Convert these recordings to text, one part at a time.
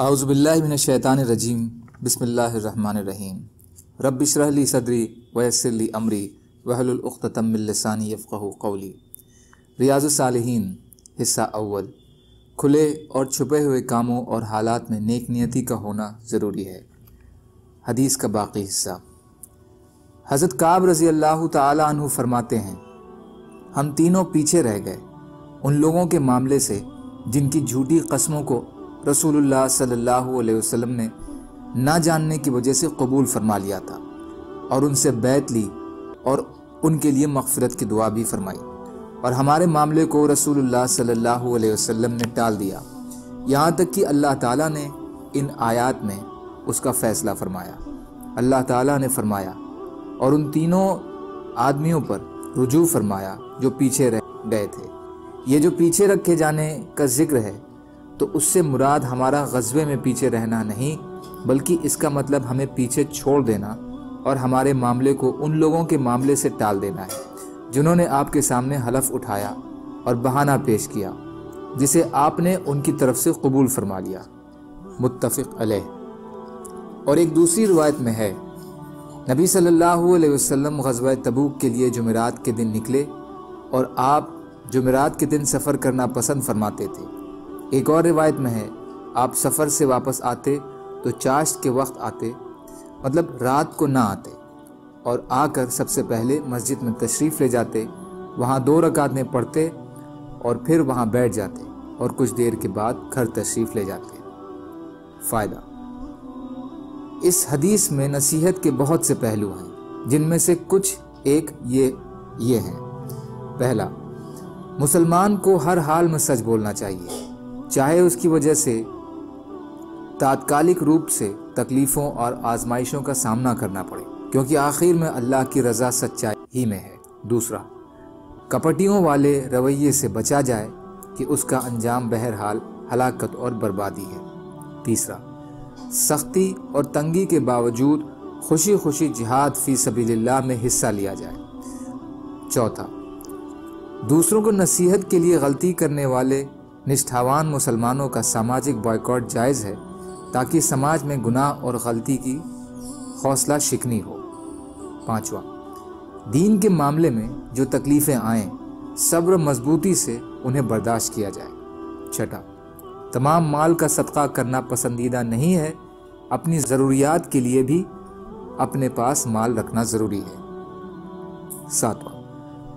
اعوذ باللہ من الشیطان الرجیم، بسم اللہ الرحمن الرحیم۔ رب اشرح لی صدری ویسر لی امری وحل العقدۃ من لسانی یفقہ قولی۔ ریاض الصالحین، حصہ اول۔ کھلے اور چھپے ہوئے کاموں اور حالات میں نیک نیتی کا ہونا ضروری ہے۔ حدیث کا باقی حصہ۔ حضرت کعب رضی اللہ تعالی عنہ فرماتے ہیں، ہم تینوں پیچھے رہ گئے۔ ان لوگوں کے معاملے سے جن کی جھوٹی قسموں کو رسول اللہ صلی اللہ علیہ وسلم نے نہ جاننے کی وجہ سے قبول فرما لیا تھا اور ان سے بیت لی اور ان کے لیے مغفرت کی دعا بھی فرمائی اور ہمارے معاملے کو رسول اللہ صلی اللہ علیہ وسلم نے ٹال دیا۔ یہاں تک کہ اللہ تعالیٰ نے ان آیات میں اس کا فیصلہ فرمایا۔ اللہ تعالیٰ نے فرمایا اور ان تینوں آدمیوں پر رجوع فرمایا جو پیچھے رہ گئے تھے۔ یہ جو پیچھے رکھے جانے کا ذکر ہے تو اس سے مراد ہمارا غزبے میں پیچھے رہنا نہیں، بلکہ اس کا مطلب ہمیں پیچھے چھوڑ دینا اور ہمارے معاملے کو ان لوگوں کے معاملے سے ٹال دینا ہے، جنہوں نے آپ کے سامنے حلف اٹھایا اور بہانہ پیش کیا، جسے آپ نے ان کی طرف سے قبول فرما لیا۔ متفق علیہ۔ اور ایک دوسری روایت میں ہے، نبی صلی اللہ علیہ وسلم غزوہ تبوک کے لیے جمعرات کے دن نکلے اور آپ جمعرات کے دن سفر کرنا پسند فرماتے تھے۔ ایک اور روایت میں ہے، آپ سفر سے واپس آتے تو چاشت کے وقت آتے مطلب رات کو نہ آتے، اور آ کر سب سے پہلے مسجد میں تشریف لے جاتے، وہاں دو رکعت میں پڑھتے اور پھر وہاں بیٹھ جاتے اور کچھ دیر کے بعد گھر تشریف لے جاتے۔ فائدہ۔ اس حدیث میں نصیحت کے بہت سے پہلو ہیں، جن میں سے کچھ ایک یہ یہ ہیں۔ پہلا، مسلمان کو ہر حال میں سچ بولنا چاہیے۔ چاہے اس کی وجہ سے تاتکالک روپ سے تکلیفوں اور آزمائشوں کا سامنا کرنا پڑے، کیونکہ آخر میں اللہ کی رضا سچائی ہی میں ہے۔ دوسرا، کپٹیوں والے رویے سے بچا جائے کہ اس کا انجام بہرحال ہلاکت اور بربادی ہے۔ تیسرا، سختی اور تنگی کے باوجود خوشی خوشی جہاد فی سبیل اللہ میں حصہ لیا جائے۔ چوتھا، دوسروں کو نصیحت کے لیے غلطی کرنے والے نشٹھاوان مسلمانوں کا سماجک بائیکاٹ جائز ہے تاکہ سماج میں گناہ اور غلطی کی حوصلہ شکنی ہو۔ پانچواں، دین کے معاملے میں جو تکلیفیں آئیں، صبر مضبوطی سے انہیں برداشت کیا جائے۔ چھٹا، تمام مال کا صدقہ کرنا پسندیدہ نہیں ہے، اپنی ضروریات کے لیے بھی اپنے پاس مال رکھنا ضروری ہے۔ ساتواں،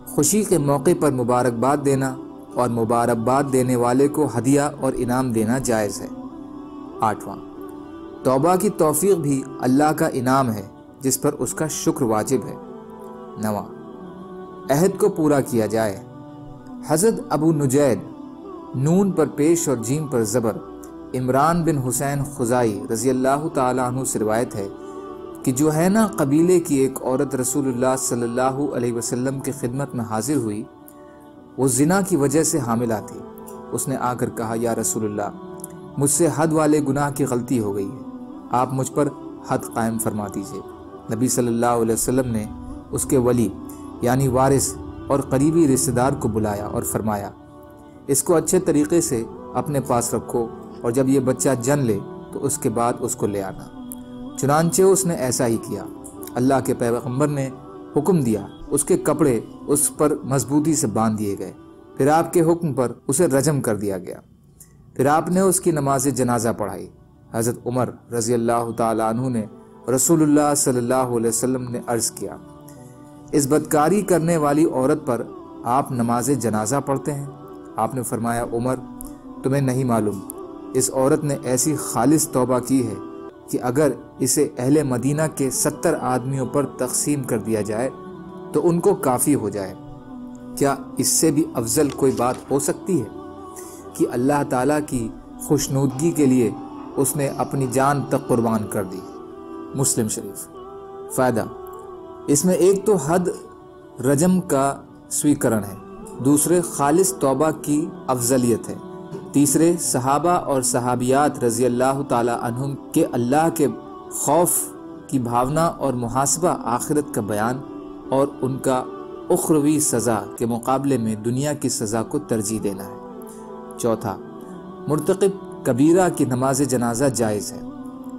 خوشی کے موقع پر مبارکباد دینا۔ اور مبارکباد دینے والے کو ہدیہ اور انعام دینا جائز ہے۔ آٹھواں، توبہ کی توفیق بھی اللہ کا انعام ہے، جس پر اس کا شکر واجب ہے۔ نواں، عہد کو پورا کیا جائے۔ حضرت ابو نجید نون پر پیش اور جیم پر زبر۔ عمران بن حسین خزائی رضی اللہ تعالیٰ عنہ سے روایت ہے کہ جو ہے نا قبیلے کی ایک عورت رسول اللہ صلی اللہ علیہ وسلم کی خدمت میں حاضر ہوئی۔ وہ زنا کی وجہ سے حاملہ تھی اس نے آ کر کہا، یا رسول اللہ، مجھ سے حد والے گناہ کی غلطی ہو گئی ہے۔ آپ مجھ پر حد قائم فرما دیجیے نبی صلی اللہ علیہ وسلم نے اس کے ولی یعنی وارث اور قریبی رشتہ دار کو بلایا اور فرمایا، اس کو اچھے طریقے سے اپنے پاس رکھو اور جب یہ بچہ جن لے، تو اس کے بعد اس کو لے آنا۔ چنانچہ اس نے ایسا ہی کیا۔ اللہ کے پیغمبر نے حکم دیا اس کے کپڑے اس پر مضبوطی سے باندھ دیے گئے۔ پھر آپ کے حکم پر اسے رجم کر دیا گیا۔ پھر آپ نے اس کی نماز جنازہ پڑھائی۔ حضرت عمر رضی اللہ تعالیٰ عنہ نے رسول اللہ صلی اللہ علیہ وسلم نے عرض کیا، اس بدکاری کرنے والی عورت پر آپ نماز جنازہ پڑھتے ہیں؟ آپ نے فرمایا، عمر، تمہیں نہیں معلوم۔ اس عورت نے ایسی خالص توبہ کی ہے کہ اگر اسے اہل مدینہ کے ستر آدمیوں پر تقسیم کر دیا جائے تو ان کو کافی ہو جائے۔ کیا اس سے بھی افضل کوئی بات ہو سکتی ہے کہ اللہ تعالیٰ کی خوشنودگی کے لیے اس نے اپنی جان تک قربان کر دی؟ مسلم شریف۔ فائدہ۔ اس میں ایک تو حد رجم کا سویکرن ہے۔ دوسرے، خالص توبہ کی افضلیت ہے۔ تیسرے، صحابہ اور صحابیات رضی اللہ تعالی عنہم کے اللہ کے خوف کی بھاونا اور محاسبہ آخرت کا بیان۔ اور ان کا اخروی سزا کے مقابلے میں دنیا کی سزا کو ترجیح دینا ہے۔ چوتھا مرتقب کبیرہ کی نماز جنازہ جائز ہے۔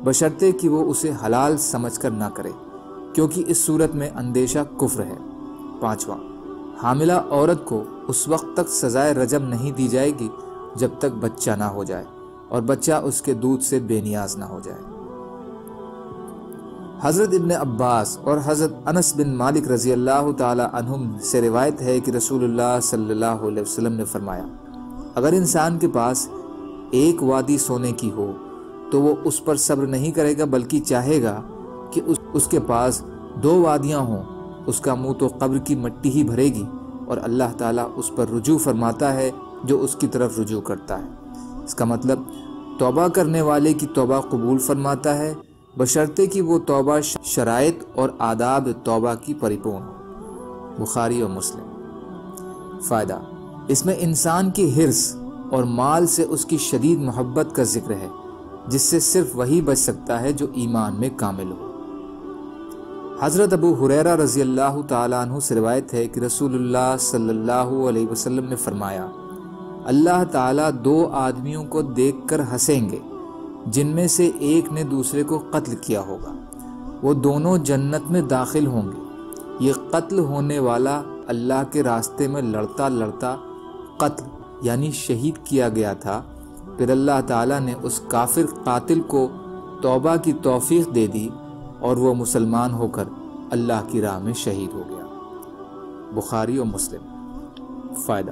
بشرطے کہ وہ اسے حلال سمجھ کر نہ کرے، کیونکہ اس صورت میں اندیشہ کفر ہے۔ پانچواں، حاملہ عورت کو اس وقت تک سزائے رجم نہیں دی جائے گی جب تک بچہ نہ ہو جائے اور بچہ اس کے دودھ سے بے نیاز نہ ہو جائے۔ حضرت ابن عباس اور حضرت انس بن مالک رضی اللہ تعالی عنہم سے روایت ہے کہ رسول اللہ صلی اللہ علیہ وسلم نے فرمایا، اگر انسان کے پاس ایک وادی سونے کی ہو، تو وہ اس پر صبر نہیں کرے گا، بلکہ چاہے گا کہ اس اس کے پاس دو وادیاں ہوں۔ اس کا منہ تو قبر کی مٹی ہی بھرے گی اور اللہ تعالیٰ اس پر رجوع فرماتا ہے جو اس کی طرف رجوع کرتا ہے۔ اس کا مطلب توبہ کرنے والے کی توبہ قبول فرماتا ہے بشرطے کہ وہ توبہ شرائط اور آداب توبہ کی پریپون ہو۔ بخاری اور مسلم۔ فائدہ، اس میں انسان کی حرص اور مال سے اس کی شدید محبت کا ذکر ہے، جس سے صرف وہی بچ سکتا ہے جو ایمان میں کامل ہو۔ حضرت ابو حریرہ رضی اللہ تعالیٰ عنہ سے روایت ہے کہ رسول اللہ صلی اللہ علیہ وسلم نے فرمایا، اللہ تعالیٰ دو آدمیوں کو دیکھ کر ہنسیں گے۔ جن میں سے ایک نے دوسرے کو قتل کیا ہوگا۔ وہ دونوں جنت میں داخل ہوں گے۔ یہ قتل ہونے والا اللہ کے راستے میں لڑتا لڑتا قتل یعنی شہید کیا گیا تھا۔ پھر اللہ تعالیٰ نے اس کافر قاتل کو توبہ کی توفیق دے دی اور وہ مسلمان ہو کر اللہ کی راہ میں شہید ہو گیا۔ بخاری و مسلم۔ فائدہ۔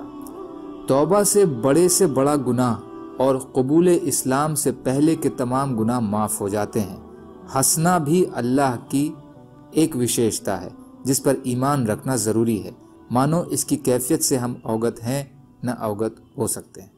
توبہ سے بڑے سے بڑا گناہ اور قبول اسلام سے پہلے کے تمام گناہ معاف ہو جاتے ہیں۔ ہنسنا بھی اللہ کی ایک وشیشتا ہے، جس پر ایمان رکھنا ضروری ہے۔ مانو، اس کی کیفیت سے ہم اوگت ہیں، نہ اوگت ہو سکتے ہیں۔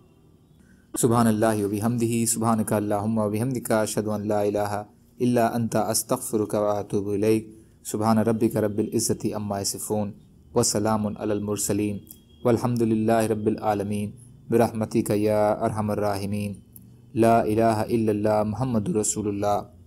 سبحان اللہ و بحمدہ، سبحان کا اللہ و کا شد اللہ الہ الا انت، استغفرک و اتوب الیک۔ سبحان ربک رب العزت اما یصفون، وسلام علی المرسلین۔ والحمد للہ رب العالمین۔ برحمتك يا أرحم الراحمين. لا إله إلا الله محمد رسول الله.